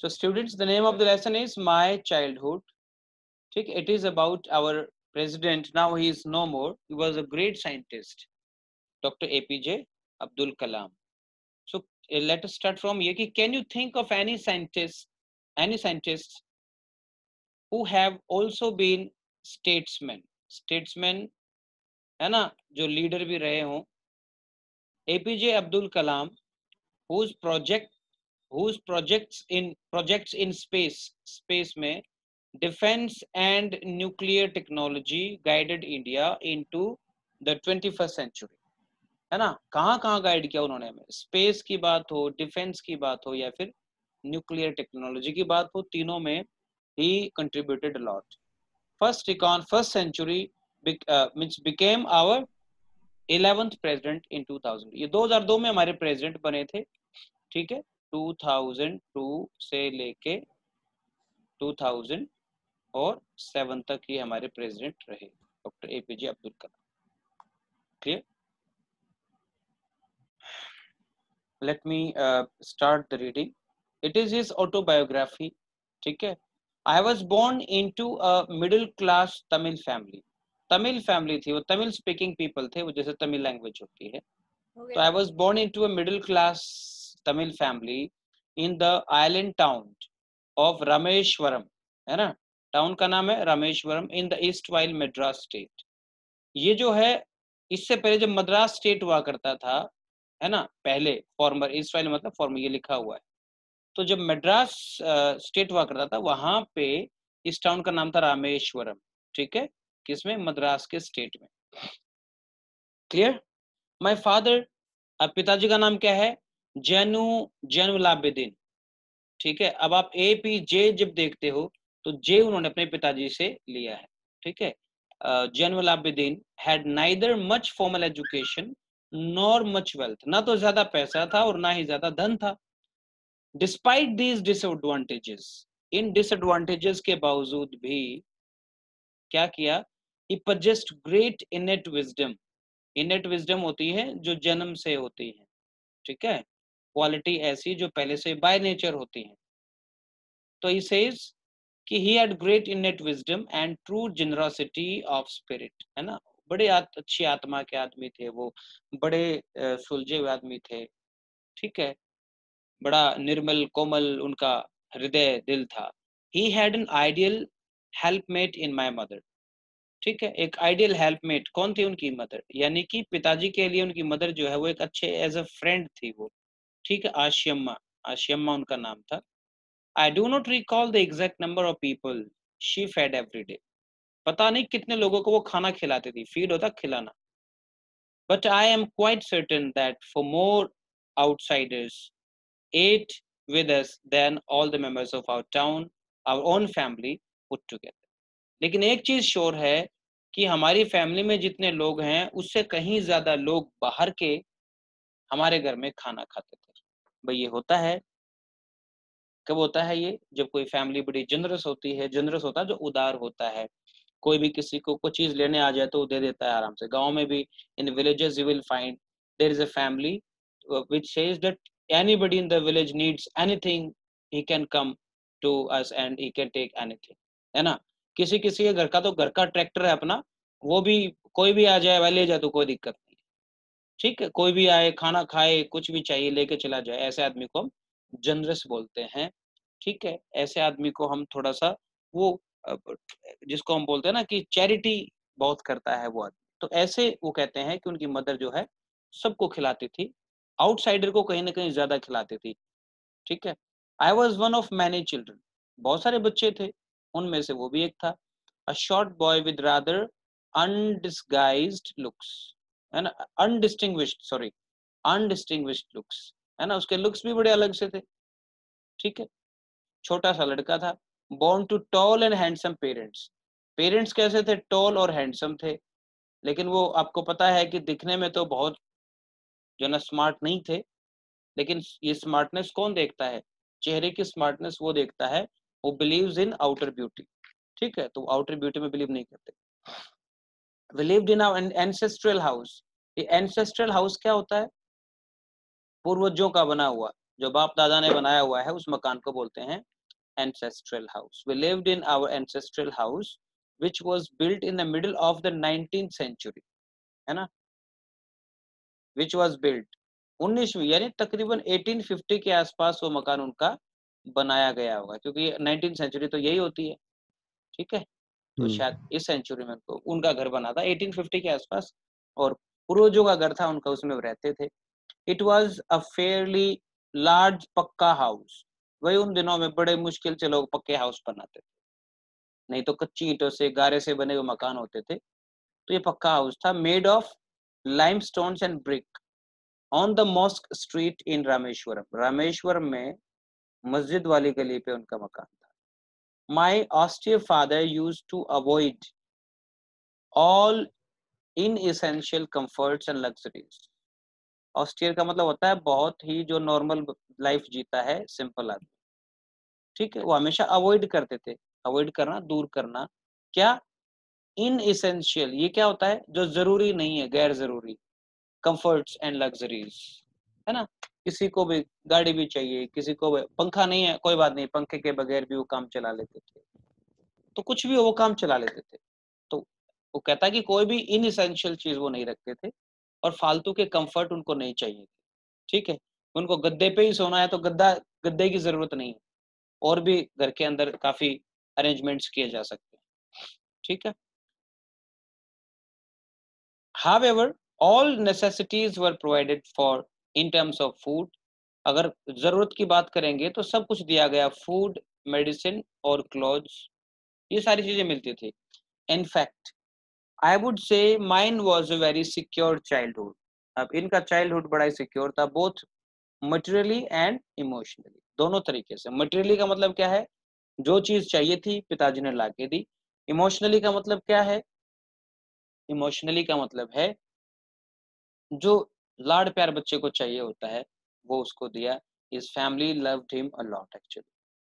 So students, the name of the lesson is My Childhood. ठीक it is about our president. Now he is no more. He was a great scientist, Dr. APJ Abdul Kalam. So uh, let us start from here. Can you think of any scientist, any scientists who have also been statesmen? Statesmen है ना जो leader भी रहे हों APJ Abdul Kalam whose project whose projects in projects in space space में defense and nuclear technology guided India into the 21st century. है ना? कहाँ कहाँ गाइड किया उन्होंने हमें? स्पेस की बात हो डिफेंस की बात हो, या फिर न्यूक्लियर टेक्नोलॉजी की बात हो, तीनों में ही contributed lot first econ first century means became our eleventh president in 2000 ये 2002 में हमारे प्रेसिडेंट बने थे, ठीक है? 2002 से लेके 2000 और सेवन तक ही हमारे प्रेसिडेंट रहे। Doctor APJ Abdul Kalam clear let me uh, start the reading. It is his autobiography ठीक है? I was born into a middle class tamil family Tamil family थी वो तमिल स्पीकिंग पीपल थे वो जैसे तमिल लैंग्वेज होती है। तो I was born into a middle class Tamil family in the island town of Rameswaram है ना? टाउन का नाम है Rameswaram in the erstwhile Madras state ये जो है, इससे पहले जब मद्रास स्टेट हुआ करता था, है ना? पहले फॉर्मर ईस्ट वाइल मतलब फॉर्मर ये लिखा हुआ है। तो जब मद्रास स्टेट हुआ करता था, वहाँ पे इस टाउन का नाम था रामेश्वरम ठीक है? किसमें? मद्रास के स्टेट में। क्लियर माय फादर पिताजी का नाम क्या है? जैनु जैनुलाबिदीन ठीक है? अब आप ए पी जे जब देखते हो तो जे उन्होंने अपने पिताजी से लिया है। ठीक है? Jainulabdeen had neither much formal education nor much wealth ना तो ज़्यादा पैसा था और ना ही ज़्यादा धन था। डिस्पाइट दीज डिसएडवांटेजेस इन डिसएडवांटेजेस के बावजूद भी क्या किया? He possessed great innate wisdom innate wisdom होती है जो जन्म से होती है। ठीक है? क्वालिटी ऐसी जो पहले से बाय नेचर होती है। तो ही कि he had great innate wisdom and true generosity of spirit है ना? बड़े आत, अच्छी आत्मा के आदमी थे वो बड़े सुलझे हुए आदमी थे ठीक है? बड़ा निर्मल कोमल उनका हृदय दिल था। He had an ideal helpmate in my mother ठीक है? एक आइडियल हेल्पमेट कौन थी उनकी मदर यानी कि पिताजी के लिए उनकी मदर जो है वो एक अच्छे एज अ फ्रेंड थी वो। ठीक है आशियम्मा आशियम्मा उनका नाम था। I do not recall the exact number of people she fed every day पता नहीं कितने लोगों को वो खाना खिलाती थी फ़ीड होता खिलाना। But I am quite certain that far more outsiders ate with us than all the members of our town, our own family put. लेकिन एक चीज़ श्योर है कि हमारी फैमिली में जितने लोग हैं उससे कहीं ज़्यादा लोग बाहर के हमारे घर में खाना खाते थे। भाई ये होता है। कब होता है ये? जब कोई फैमिली बड़ी जनरस होती है, जनरस होता है, जो उदार होता है। कोई भी किसी को कोई चीज़ लेने आ जाए तो वो दे देता है आराम से। गाँव में भी in villages you will find there is a family which says that anybody in the village needs anything he can come to us and he can take anything है ना? किसी किसी के घर का तो घर का ट्रैक्टर है अपना, वो भी कोई भी आ जाए वह ले जाए तो कोई दिक्कत नहीं। ठीक है, कोई भी आए, खाना खाए, कुछ भी चाहिए, लेके चला जाए, ऐसे आदमी को हम जनरस बोलते हैं, ठीक है? ऐसे आदमी को हम थोड़ा सा वो जिसको हम बोलते हैं ना कि चैरिटी बहुत करता है वो आदमी। तो ऐसे वो कहते हैं कि उनकी मदर जो है, सबको खिलाती थी आउटसाइडर को कहीं ना कहीं ज़्यादा खिलाती थी, ठीक है? I was one of many children बहुत सारे बच्चे थे, उनमें से वो भी एक था। A short boy with rather undisguised looks है ना अनडिस्टिंग्विश्ड सॉरी अनडिस्टिंग्विश्ड लुक्स है ना, उसके लुक्स भी बड़े अलग से थे, ठीक है? छोटा सा लड़का था born to tall and handsome parents parents कैसे थे? टॉल और हैंडसम थे, लेकिन वो आपको पता है कि दिखने में तो बहुत, जो ना स्मार्ट नहीं थे, लेकिन ये स्मार्टनेस कौन देखता है? चेहरे की स्मार्टनेस वो देखता है वो बिलीव्स इन आउटर ब्यूटी ठीक है? तो आउटर ब्यूटी में बिलीव नहीं करते। We live in our ancestral house ये एंसेस्ट्रियल हाउस क्या होता है? पूर्वजों का बना हुआ, जो बाप दादा ने बनाया हुआ है, उस मकान को बोलते हैं ancestral house we live in our ancestral house which was built in the middle of the nineteen century है ना? विच वॉज़ बिल्ट उन्नीसवी, यानी तकरीबन 1850 के आसपास वो मकान उनका बनाया गया होगा, क्योंकि 19 सेंचुरी तो यही होती है। ठीक है? तो शायद इस सेंचुरी में उनको उनका घर बना था 1850 के आसपास और पूर्वजों का घर था उनका उसमें रहते थे। It was a fairly large pucca house वही उन दिनों में बड़े मुश्किल से लोग पक्के हाउस बनाते थे। नहीं तो कच्ची ईटों से गारे से बने हुए मकान होते थे। तो ये पक्का हाउस था made of lime stones and brick on the mosque street in Rameswaram Rameswaram में मस्जिद वाली गली पे उनका मकान था my austere father used to avoid all inessential comforts and luxuries austere का मतलब होता है बहुत ही जो नॉर्मल लाइफ जीता है सिंपल आदमी। ठीक है? वो हमेशा अवॉइड करते थे। अवॉइड करना, दूर करना। क्या? इन इसेंशियल ये क्या होता है? जो ज़रूरी नहीं है, गैर ज़रूरी। कंफर्ट्स एंड लग्जरीज है ना? किसी को भी गाड़ी भी चाहिए किसी को पंखा नहीं है कोई बात नहीं पंखे के बगैर भी वो काम चला लेते थे। तो कुछ भी वो काम चला लेते थे। तो वो कहता कि कोई भी इन इसेंशियल चीज़ वो नहीं रखते थे और फालतू के कंफर्ट उनको नहीं चाहिए ठीक है? उनको गद्दे पे ही सोना है तो गद्दा गद्दे की ज़रूरत नहीं है। और भी घर के अंदर काफ़ी अरेंजमेंट्स किए जा सकते हैं। ठीक है? However, all necessities were provided for in terms of food अगर ज़रूरत की बात करेंगे तो सब कुछ दिया गया फ़ूड मेडिसिन और क्लोथ्स ये सारी चीज़ें मिलती थी। In fact I would say mine was a very secure childhood अब इनका चाइल्डहुड बड़ा ही सिक्योर था बोथ मटेरियली एंड इमोशनली दोनों तरीके से। मटेरियली का मतलब क्या है? जो चीज़ चाहिए थी, पिताजी ने ला के दी। इमोशनली का मतलब क्या है? इमोशनली का मतलब है, जो लाड प्यार बच्चे को चाहिए होता है, वो उसको दिया। His family loved him a lot actually